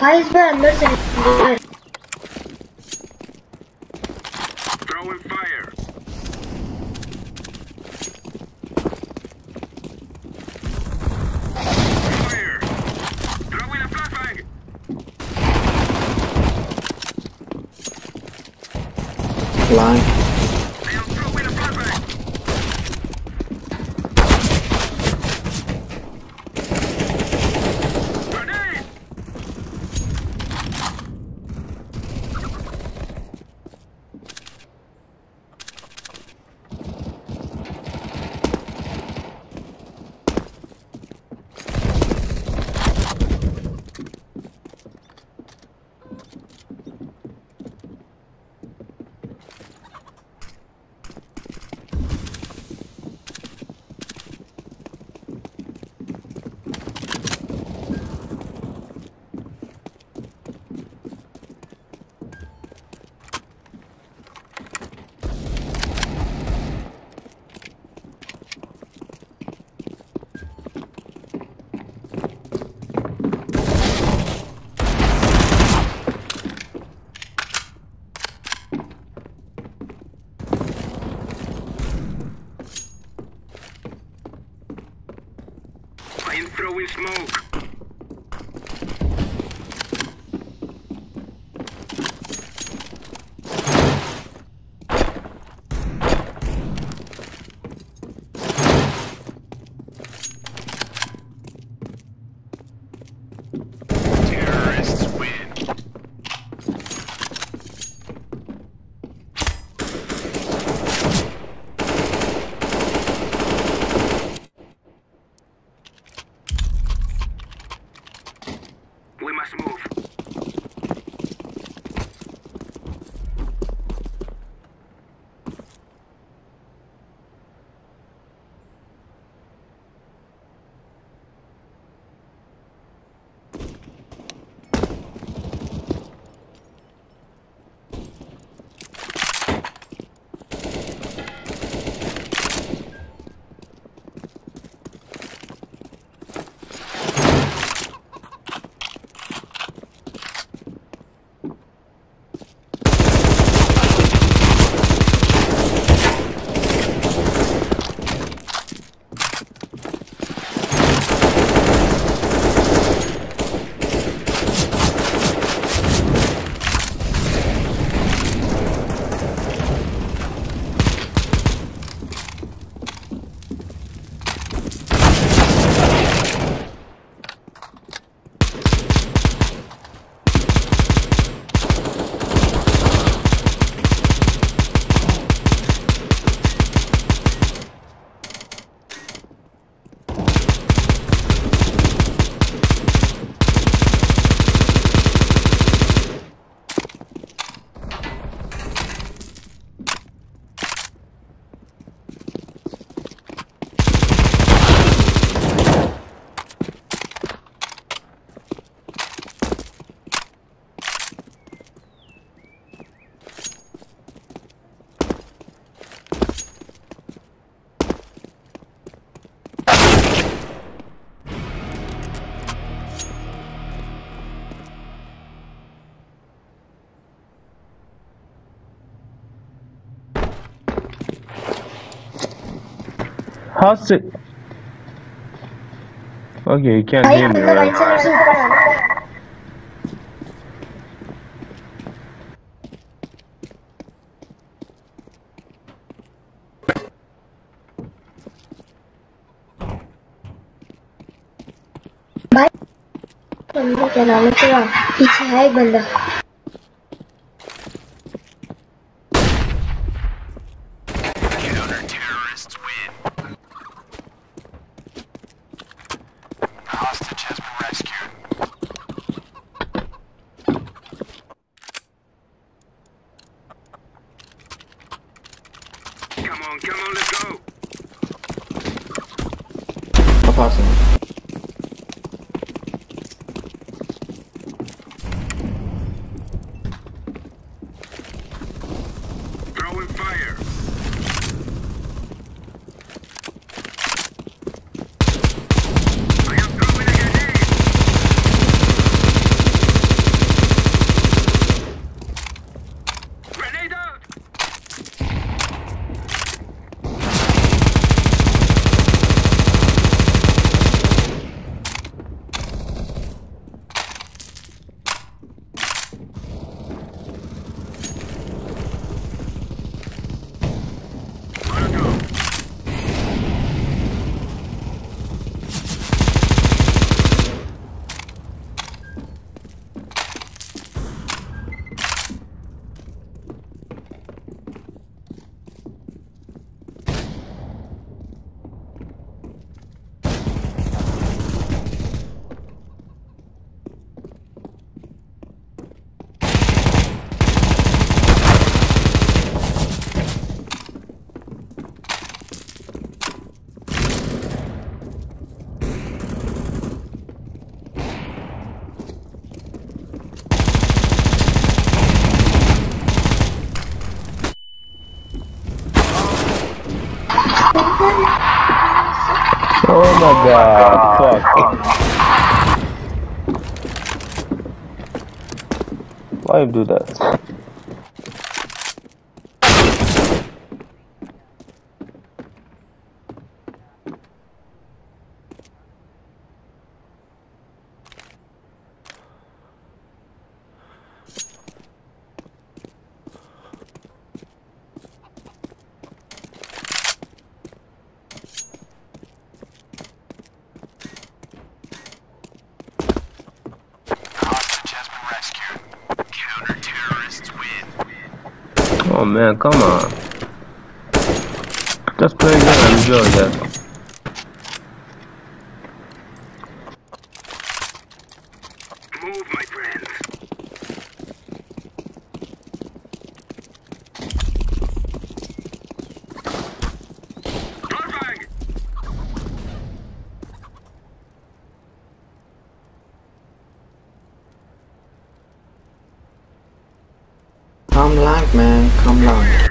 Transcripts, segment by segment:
Pfizer and Mercedes Hostage. Okay, you can't Ahí hear me, cuando va a right? encender su cara. भाई बंदा चलाने के बाद पीछे है एक बंदा Come on, let's go. I'm. My god, fuck. Why do that? Oh man, come on. Just play a game, enjoy that. Move, my friends. Man.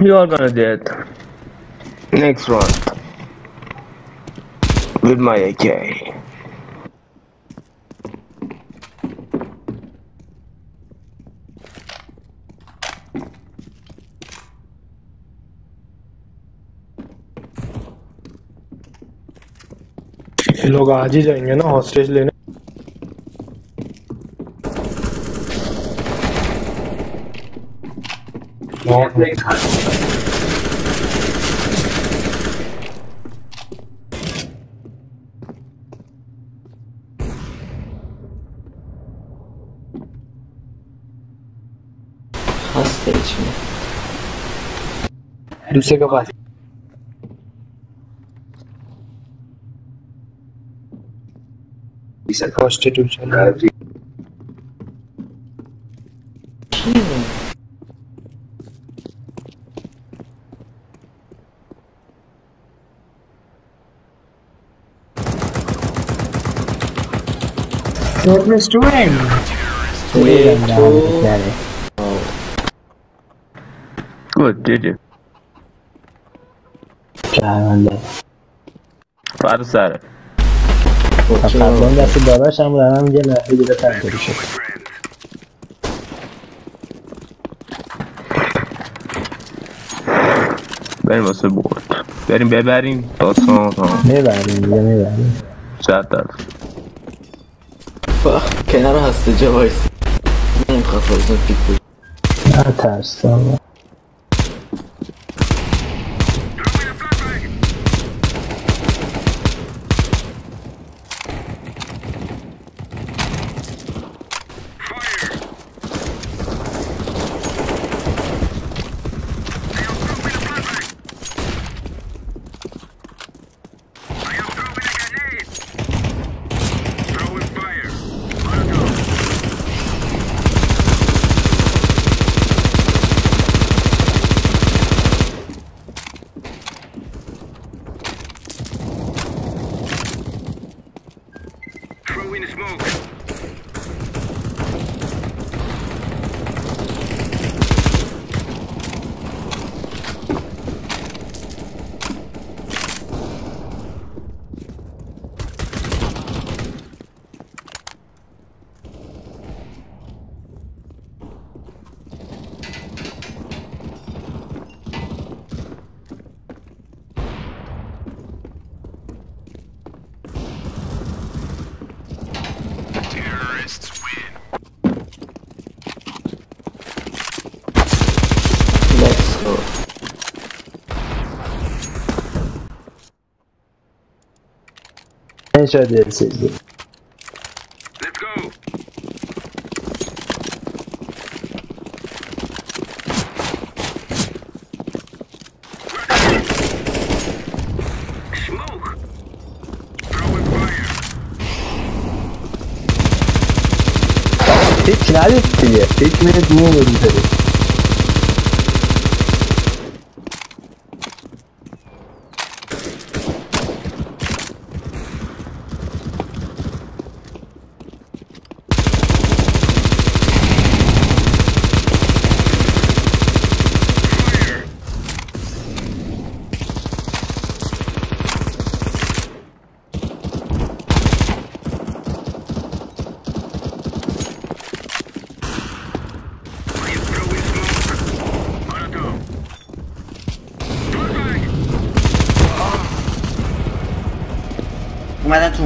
You are gonna dead. Next round. With my AK. ये लोग आज ही जाएंगे ना hostage लेने Hostage, दूसरे के पास। Constitution Fortress to end. Good, did you? شهرمنده فرد سره قبلان دست داداش هم دارم یه لحظه دیگه ترکاری شد بریم واسه برد. بریم ببریم. داستان ببریم دیگه می‌بریم. صد درصد. کنار هسته جا وایسی نمی‌خواد خودتون پیک بود نه Throwing smoke. inşa edilseydi. Hiç nerede diye. Hiç mi niye böyle dedi?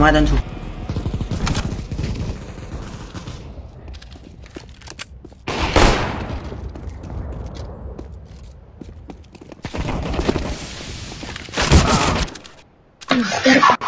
اومدن تو اومدن